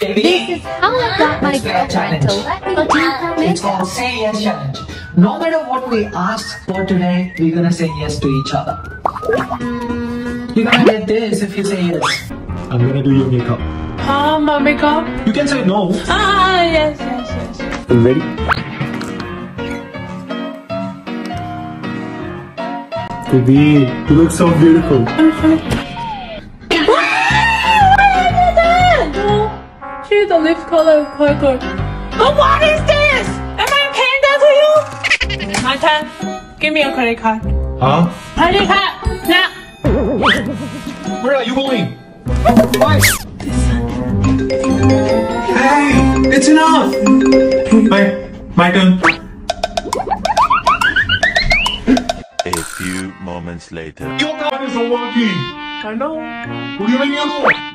This is how I got my It's girlfriend to challenge. let me do It's called say yes challenge. No matter what we ask for today, we're gonna say yes to each other. You're gonna get this if you say yes. I'm gonna do your makeup. Ah, my makeup. You can say no. Ah, yes, yes, yes. Ready? Baby, you look so beautiful. The lip color is quite good. Oh, what is this? Am I paying that to you? My turn. Give me a credit card. Huh? Credit card, now. Where are you going? Why? Hey, it's enough. My, my turn. A few moments later. Your card isn't working. I know. What do you mean yellow?